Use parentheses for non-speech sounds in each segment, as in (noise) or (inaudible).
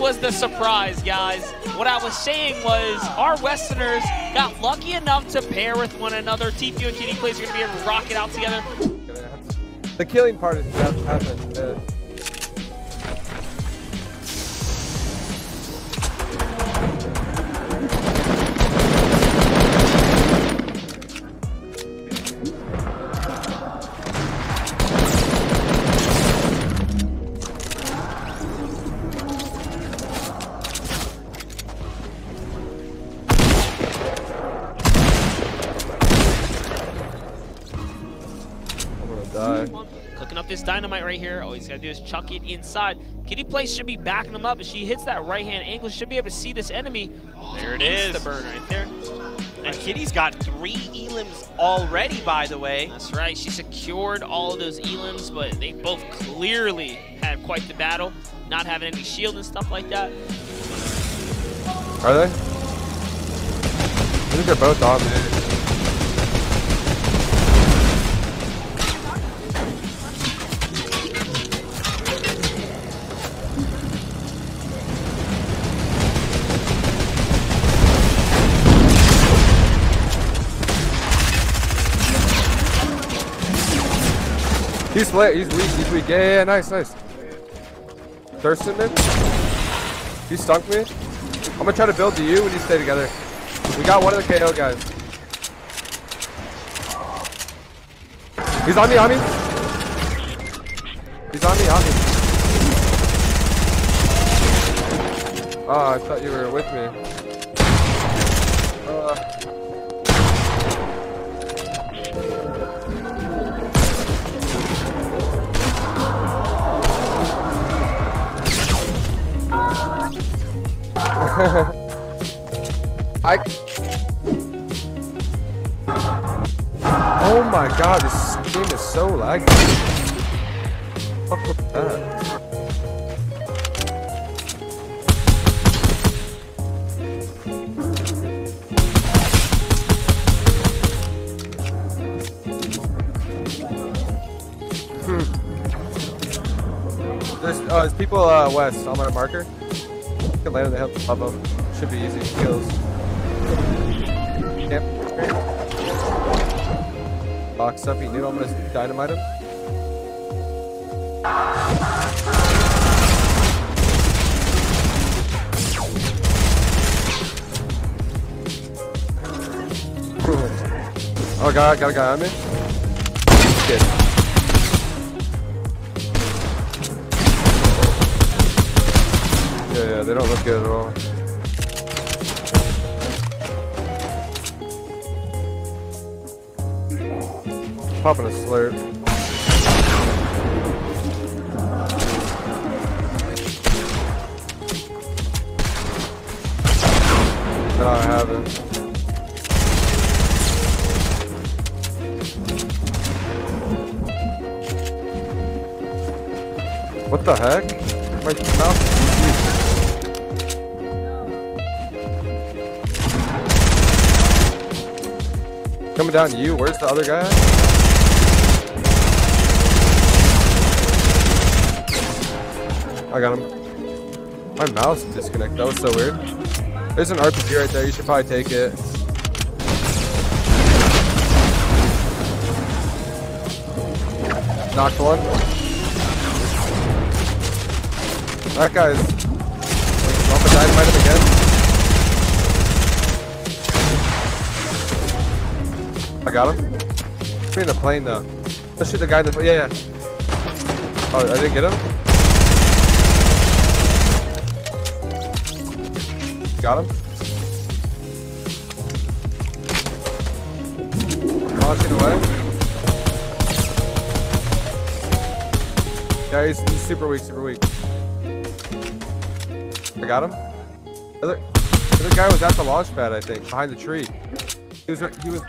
was the surprise, guys. What I was saying was our Westerners got lucky enough to pair with one another. TPO and TD plays are going to be able to rock it out together. The killing part is happened. Uh, dynamite right here. All he's got to do is chuck it inside. Kitty Plays should be backing him up. If she hits that right hand angle, she should be able to see this enemy. There It's the burn right there. And Kitty's got three elims already, by the way. That's right. She secured all of those elims, but they both clearly had quite the battle, not having any shield and stuff like that. Are they? I think they're both on He's split. He's weak. He's weak. Yeah, yeah, yeah. Nice, nice. Thurston, maybe? He stunk me. I'm gonna try to build to you when you stay together. We got one of the KO guys. He's on me, on me. He's on me, on me. Oh, I thought you were with me. Uh, (laughs) I. Oh my god, this game is so laggy. Fuck was that? Hmm. There's, oh, there's people uh, west. On a marker. On the hill above them. Should be easy kills. Yep. Box up, you knew I'm gonna dynamite him. oh god, got a guy on me. Shit. Yeah, they don't look good at all. Popping a slurp. No, I haven't. What the heck? My mouse. Coming down you. Where's the other guy? I got him. My mouse disconnected. That was so weird. There's an RPG right there. You should probably take it. Knocked one. That guy's. I'm gonna dynamite him again. I got him. He's in the plane though. Let's shoot the guy in the. Yeah, yeah. Oh, I didn't get him. Got him. Launching away. Yeah, he's, he's super weak, super weak. I got him. The other, other guy was at the launch pad, I think, behind the tree. He was. He was.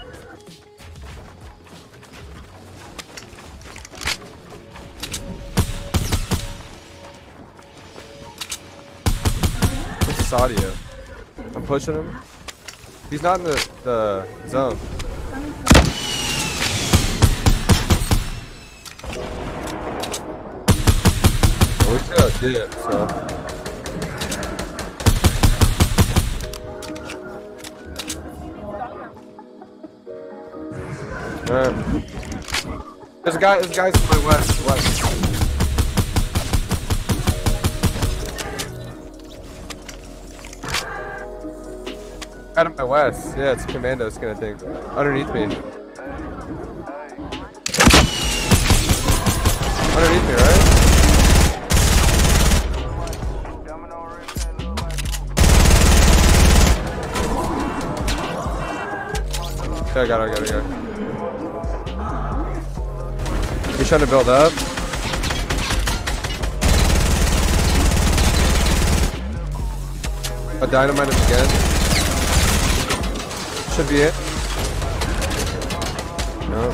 audio. I'm pushing him. He's not in the, the zone. We still did it, so. Alright. There's a guy, This guys to my west, west. Out of my west. Yeah, it's a commando kind of thing. Underneath me. Underneath me, right? Yeah, I got it, I got it, I got it. He's trying to build up. A dynamite again. Should be it. No.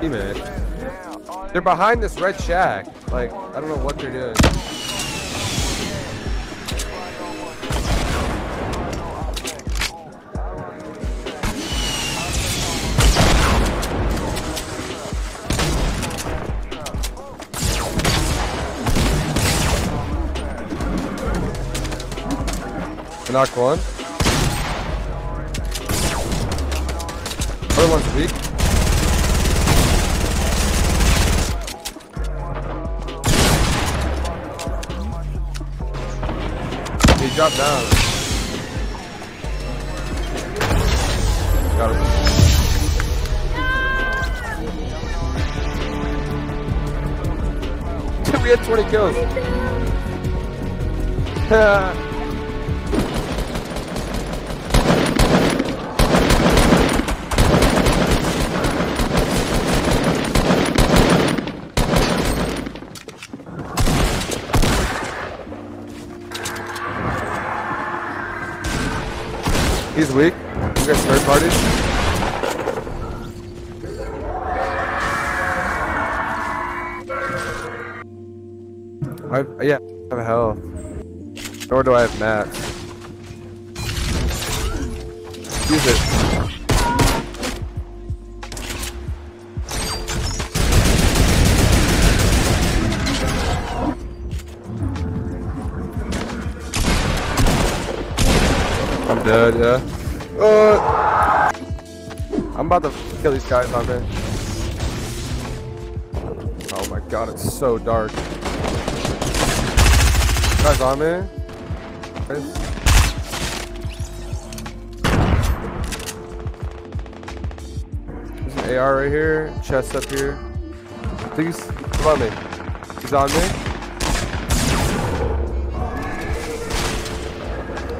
Teammate. They're behind this red shack. Like, I don't know what they're doing. Knock one. Other one's weak. He dropped down. Got him. (laughs) we had 20 kills. (laughs) (laughs) He's weak. You guys third party. I yeah, I have health. Nor do I have mats. Use it. Dead, yeah. Uh, I'm about to kill these guys on me. Oh my god, it's so dark. Guys on me? There's an AR right here, chest up here. Please, come on me. He's on me.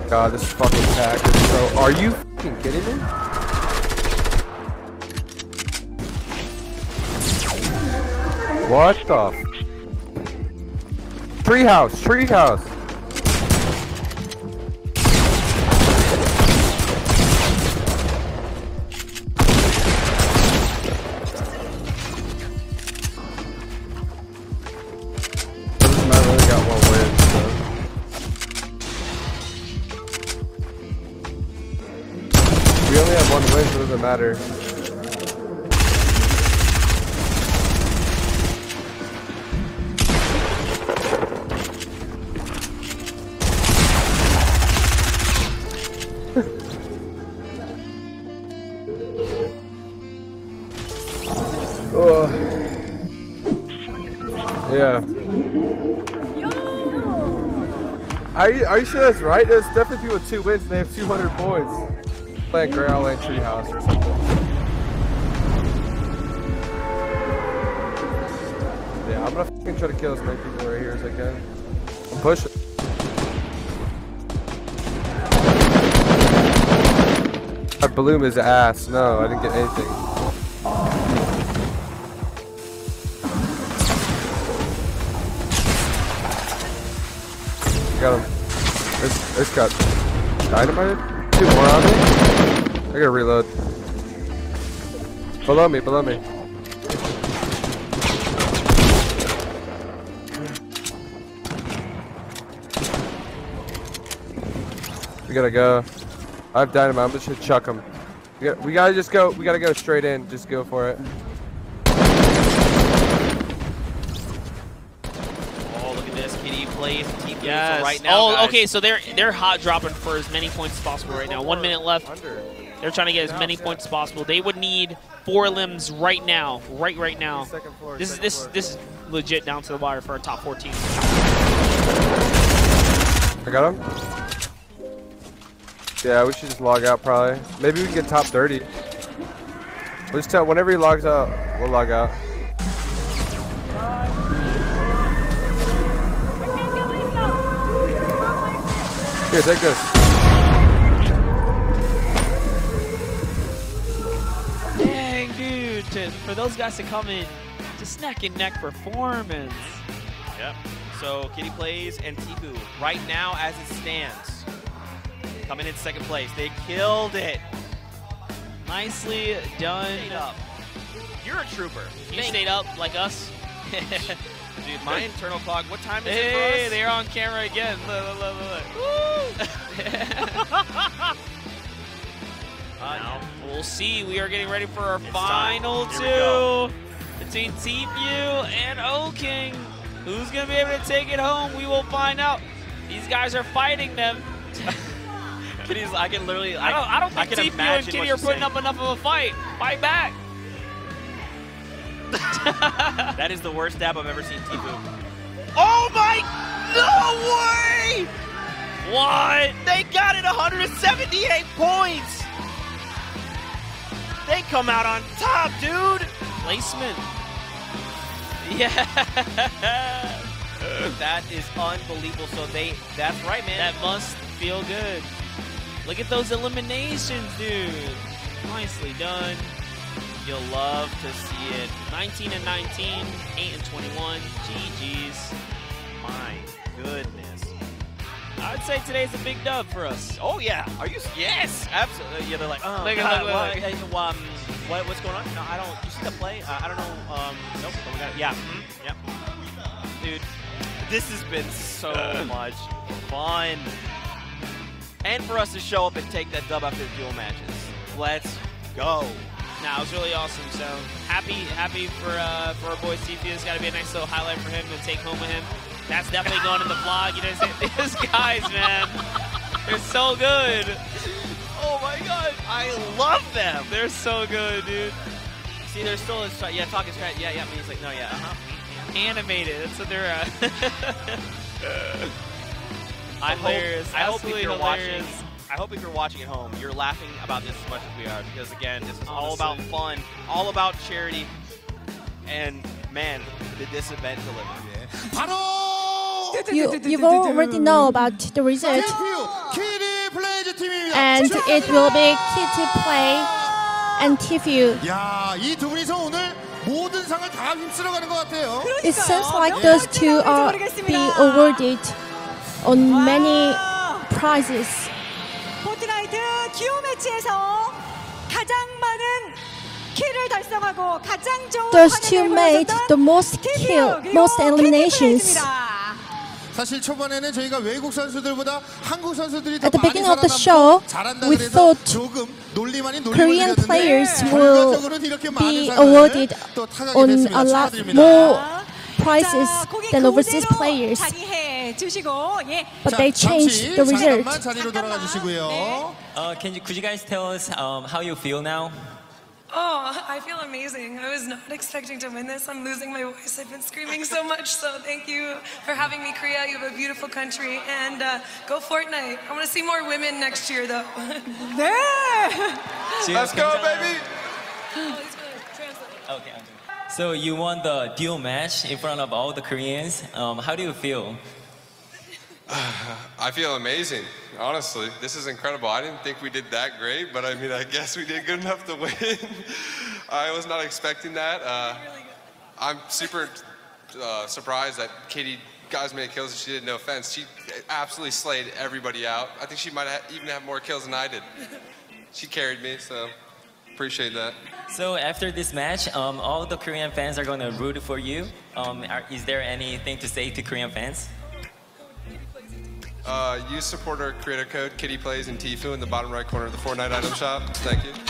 God, this fucking pack is so. Are you fucking kidding me? What the? Treehouse, treehouse. Doesn't matter. Ugh. (laughs) Oh. Yeah. Are you, are you sure that's right? There's definitely people with two wins and they have 200 points. Playing Grail Lane Treehouse or something. Yeah, I'm gonna try to kill as many people right here as I can. I'm pushing. I him his ass. No, I didn't get anything. Got him. It's, it's got dynamite. Two more on me. I gotta reload. Below me, below me. We gotta go. I have dynamite. I'm just gonna chuck him. We, got, we gotta just go. We gotta go straight in. Just go for it. Oh, look at this. Kitty Plays Tfue. Yes. Right now, oh, guys, okay. So they're they're hot dropping for as many points as possible right now. One minute left. Under. They're trying to get as many points as possible. They would need four elims right now, right right now. This is this this is legit down to the wire for a top 14. I got him. Yeah, we should just log out probably. Maybe we can get top 30. We'll just tell whenever he logs out, we'll log out. Here, take this. For those guys to come in, just neck and neck performance. Yep. So Kitty Plays and Tfue right now as it stands, coming in second place. They killed it. Nicely done. Stayed up. You're a trooper. You Thank- stayed up like us. (laughs) Dude, my internal clock. What time is it Hey, for us? they're on camera again. Look, look, look, look. (laughs) (laughs) Uh, Now, we'll see. We are getting ready for our It's final time. Here we go. two between Tfue and O-King. Who's going to be able to take it home? We will find out. These guys are fighting them. (laughs) Kitty's, I can literally. I don't, I don't think can Tfue and Kitty are putting saying. up enough of a fight. Fight back. (laughs) That is the worst dab I've ever seen Tfue. Oh my! No way! What? They got it 178 points. They come out on top, dude. Placement. (laughs) Yeah. That is unbelievable. So they, that's right, man. That must feel good. Look at those eliminations, dude. Nicely done. You'll love to see it. 19 and 19, 8 and 21. GG's. My goodness. I'd say today's a big dub for us. Oh yeah. Are you? Yes, absolutely. Yeah, they're like, oh, Look God, look, what, look, hey, um, what, what's going on? No, I don't. You see the play? Uh, I don't know. Um, nope. But we got it. Yeah. mhm, yep. Dude, this has been so much fun, and for us to show up and take that dub after the dual matches. Let's go. Nah, it was really awesome. So happy, happy for uh, for our boy CP. It's got to be a nice little highlight for him to take home with him. That's definitely going in the vlog. You know, what I'm saying? these (laughs) guys, man, they're so good. Oh my God, I love them. They're so good, dude. See, they're still in strat. Yeah, talking strat. Yeah, yeah. I mean, he's like, no, yeah. Uh huh. Animated. That's what they're. Uh, (laughs) I Hilarious. hope, I hope if you're hilarious. watching, I hope if you're watching at home, you're laughing about this as much as we are because again, this is all about fun, all about charity, and man, did this event deliver? you, you've already know about the result. And it will be Kitty Play and Tfue. It seems like those two are being awarded on many prizes. 포트나이트 기호 매치에서 가장 많은 달성하고 가장 좋은 Those two made the most kill, most eliminations. 사실 초반에는 저희가 외국 선수들보다 한국 선수들이 더 At the 많이 beginning of the 살아남고 show, 잘한다 we 그래서 thought 조금 아닌 Korean players will 결과적으로는 이렇게 많은 be 상을 awarded 또 타가게 on 됐습니다. a lot 축하드립니다. more prizes 자, than overseas 그대로 players, 주시고 예. but 자, they changed the result. 잠깐만 자리로 돌아가 주시고요. 네. Uh, can you, could you guys tell us um, how you feel now? Oh, I feel amazing. I was not expecting to win this. I'm losing my voice. I've been screaming so (laughs) much. So thank you for having me, Korea. You have a beautiful country. And uh, go Fortnite. I want to see more women next year, though. (laughs) 네. Let's go, baby! Oh, he's. Okay, I'm doing. So you won the duel match in front of all the Koreans. Um, how do you feel? (sighs) I feel amazing, honestly. This is incredible. I didn't think we did that great, but I mean, I guess we did good enough to win. (laughs) I was not expecting that. Uh, I'm super uh, surprised that Katie got as many kills as she did. No offense, she absolutely slayed everybody out. I think she might have even have more kills than I did. She carried me, so appreciate that. So after this match, um, all the Korean fans are going to root for you. Um, are, is there anything to say to Korean fans? Uh, use supporter creator code Kitty Plays in Tfue in the bottom right corner of the Fortnite item shop. Thank you.